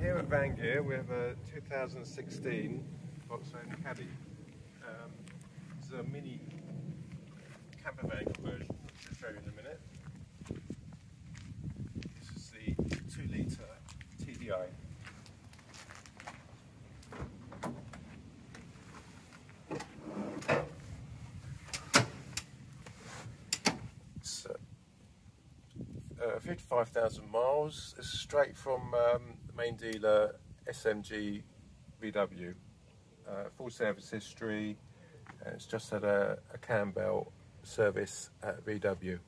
here at Vangear we have a 2016 Volkswagen Caddy. Um, it's a mini camper van conversion, which I'll show you in a minute. This is the 2 litre TDI. It's uh, uh, 55,000 miles. It's straight from um, the main dealer SMG VW. Uh, full service history. And it's just had a, a cam belt service at VW.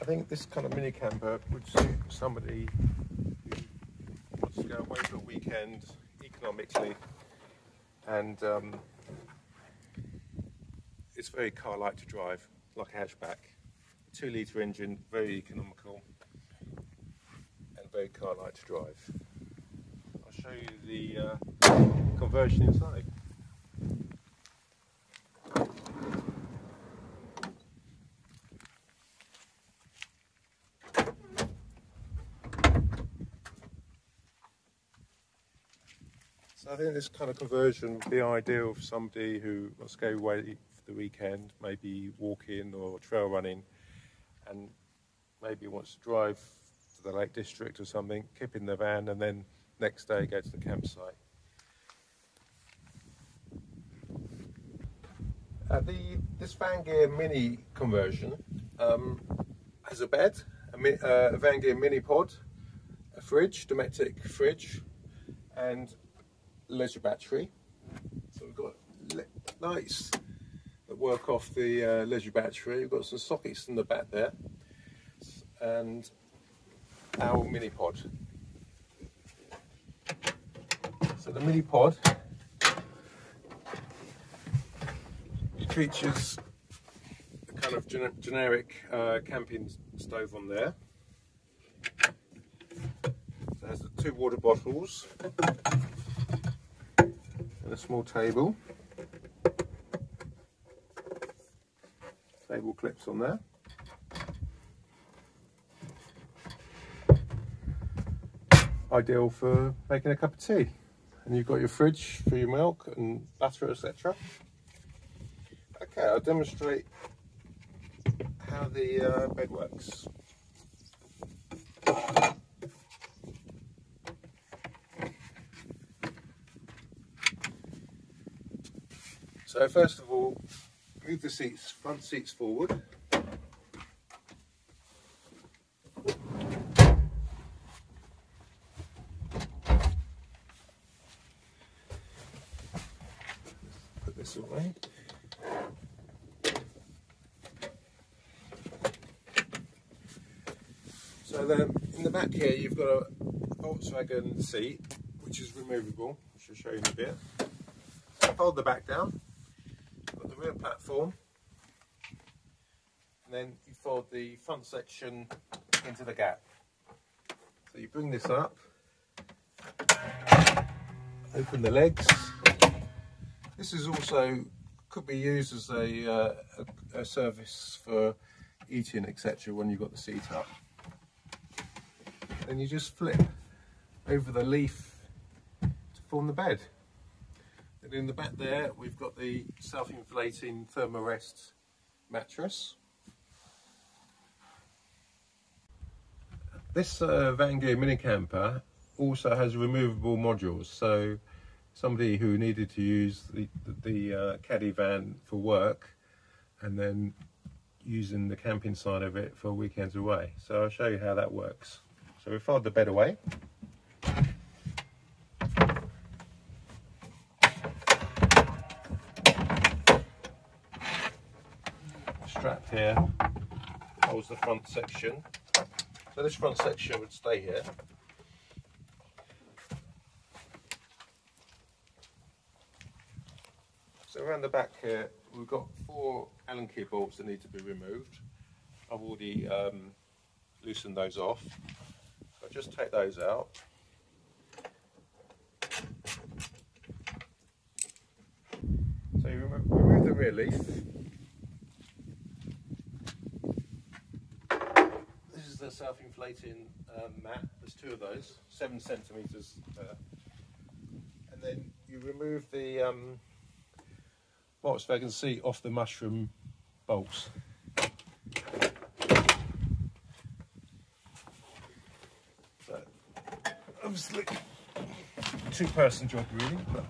I think this kind of mini camper would suit somebody who wants to go away for a weekend economically and um, it's very car-like to drive, like a hatchback. Two litre engine, very economical and very car-like to drive. I'll show you the uh, conversion inside. So I think this kind of conversion would be ideal for somebody who wants to go away for the weekend, maybe walking or trail running, and maybe wants to drive to the Lake District or something, keep in the van, and then next day go to the campsite. Uh, the this Vangear Mini conversion um, has a bed, a, mi- uh, a Vangear Mini Pod, a fridge, Dometic fridge, and leisure battery. So we've got that work off the uh, leisure battery. We've got some sockets in the back there, and our mini pod. So the mini pod features a kind of gen- generic uh, camping stove on there. So it has the two water bottles and a small table. Table clips on there. Ideal for making a cup of tea. And you've got your fridge for your milk and butter, etc. Okay, I'll demonstrate how the uh, bed works. So first of all, move the seats, front seats forward. Put this away. So then in the back here you've got a Volkswagen seat which is removable, which I'll show you in a bit. Fold the back down rear platform and then you fold the front section into the gap. So you bring this up, open the legs. This is also could be used as a, uh, a, a service for eating etc when you've got the seat up. Then you just flip over the leaf to form the bed. And in the back there, we've got the self-inflating thermarest mattress. This uh, Vangear mini camper also has removable modules, so somebody who needed to use the, the, the uh, caddy van for work and then using the camping side of it for weekends away. So I'll show you how that works. So we fold the bed away. Strap here holds the front section. So this front section would stay here. So around the back here, we've got four Allen key bolts that need to be removed. I've already um, loosened those off. So just take those out. So you remove, remove the rear leaf. Self-inflating um, mat. There's two of those, seven centimeters. Uh, and then you remove the um, Volkswagen seat off the mushroom bolts. So, obviously, two-person job really. But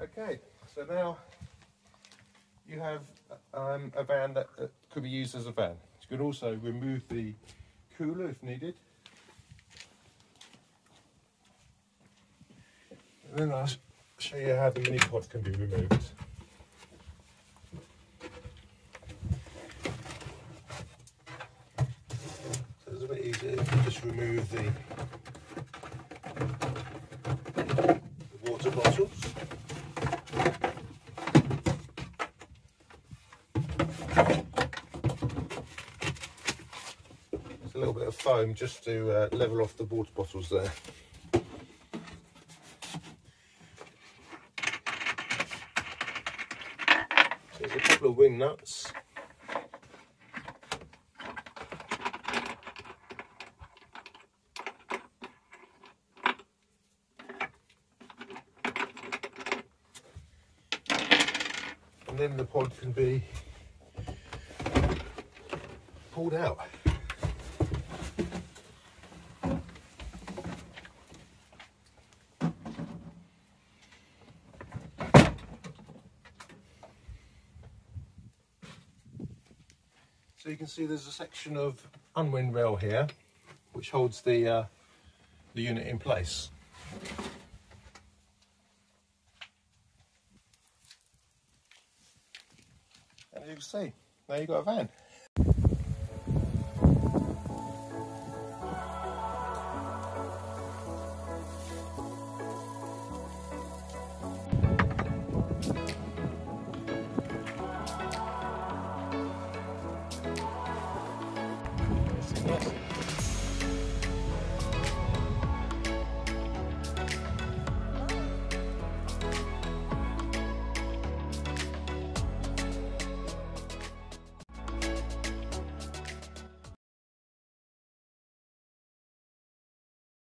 okay, now you have um, a van that, that could be used as a van. You can also remove the cooler if needed. And then I'll show you how the mini pod can be removed. So it's a bit easier if you just remove the water bottles. There's a little bit of foam just to uh, level off the water bottles there. There's a couple of wing nuts. And then the pod can be pulled out. So you can see there's a section of unwind rail here, which holds the uh, the unit in place. And as you can see, now you've got a van.